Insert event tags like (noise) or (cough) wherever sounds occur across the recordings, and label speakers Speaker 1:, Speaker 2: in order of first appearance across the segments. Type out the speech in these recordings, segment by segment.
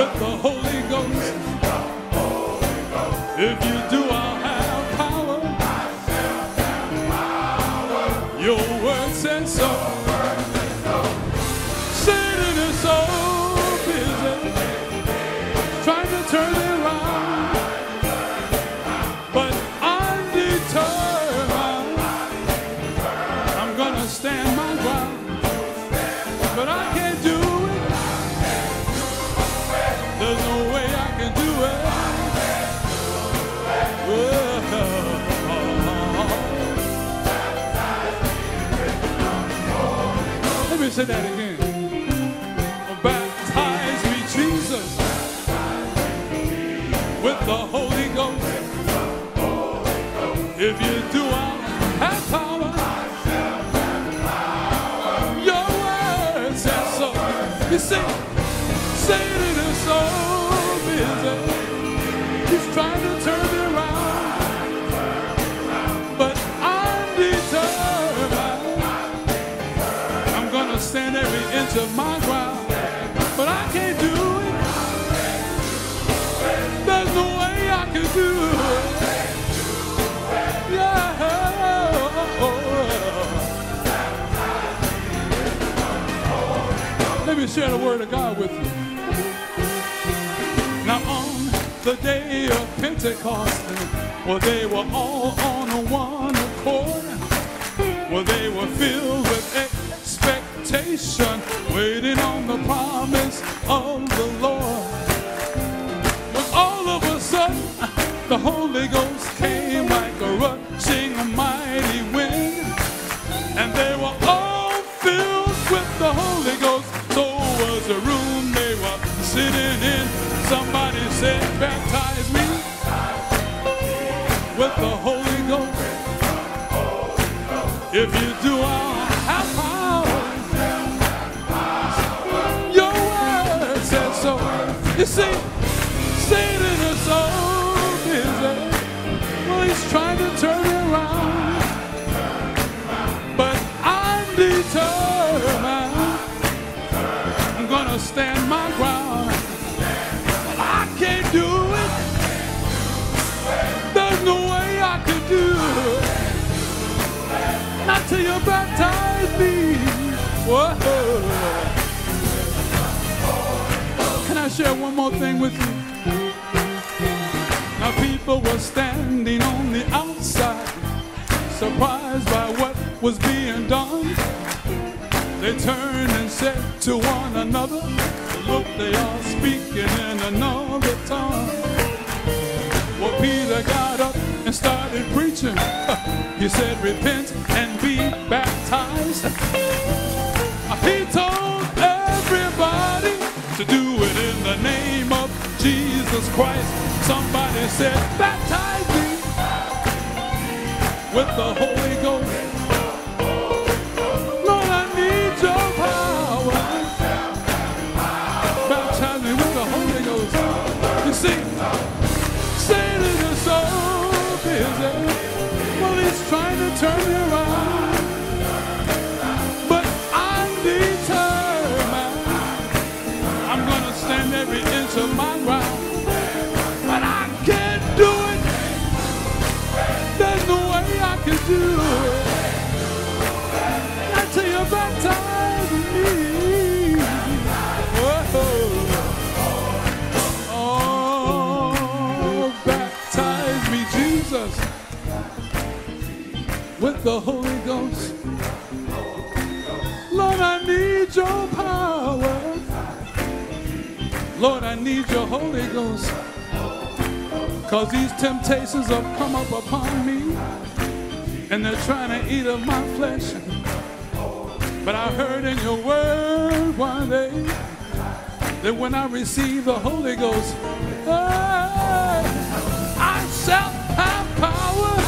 Speaker 1: with the Holy say that again. Baptize me, Jesus, with the Holy Ghost. If you do, I'll have power. Your word says so. You see, Satan is so busy. Of my ground. But I can't do it. There's no way I can do it. Yeah. Let me share the word of God with you. Now on the day of Pentecost, well they were all on one accord. Well they were filled with expectation, waiting on the promise of the Lord. But all of a sudden, the Holy Ghost came like trying to turn around. But I'm determined. I'm gonna stand my ground. But I can't do it. There's no way I could do it. Not till you baptize me. Whoa. Can I share one more thing with you? Now people were standing on the outside, surprised by what was being done. They turned and said to one another, Look, they are speaking in another tongue. Well, Peter got up and started preaching. (laughs) He said, Repent and be baptized. Uh, he told everybody to do it in the name of Jesus Christ. Somebody said, Baptize me with the Holy Ghost. Lord, I need your power. Baptize me with the Holy Ghost. You see, Satan is so busy. Well, he's trying to turn me with the Holy Ghost. Lord, I need your power. Lord, I need your Holy Ghost. Cause these temptations have come up upon me. And they're trying to eat of my flesh. But I heard in your word one day that when I receive the Holy Ghost, hey, I shall have power.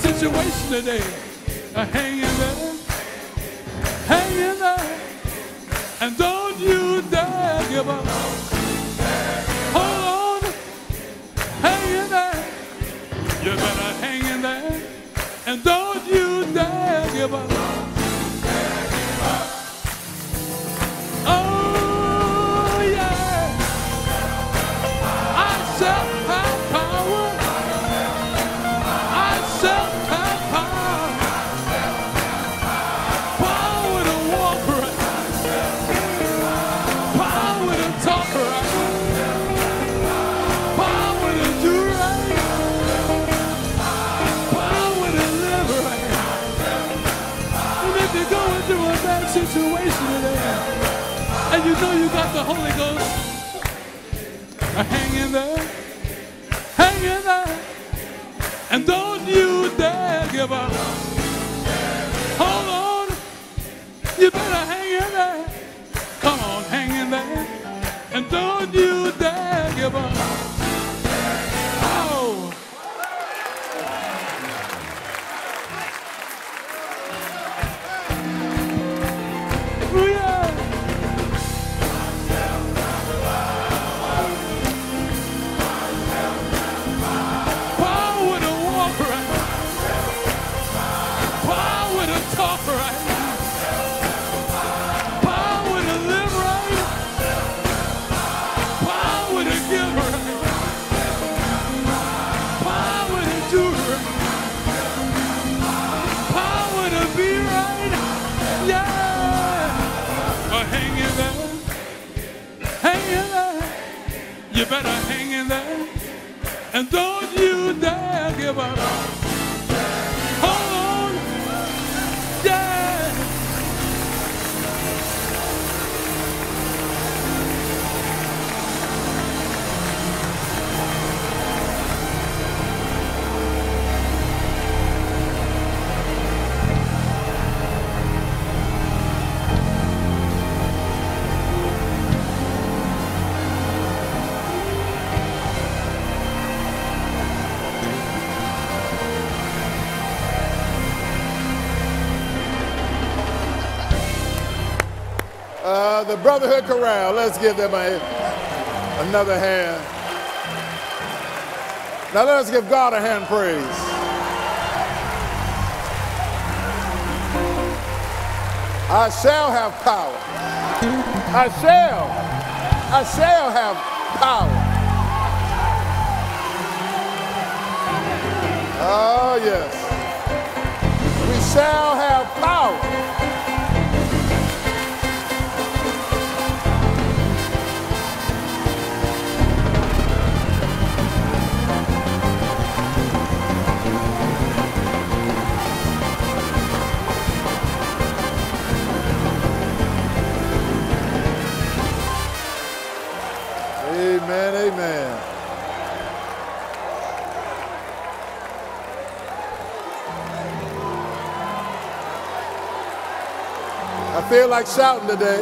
Speaker 1: Situation today. Uh, hang in there. Hang in there. And don't you dare give up. Hold on. Hang in there. You better and you know you got the Holy Ghost, hang in there, hang in there, and don't you dare give up. Hold on, you better hang in there. Come on, hang in there, and don't you dare give up. Better hang in there. And don't you dare give up.
Speaker 2: The Brotherhood Chorale. Let's give them a, another hand. Now let us give God a hand praise. I shall have power. I shall. I shall have power. Oh, yes. We shall I feel like shouting today.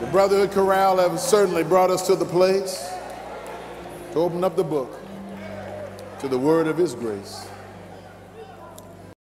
Speaker 2: The Brotherhood Chorale have certainly brought us to the place to open up the book to the word of his grace.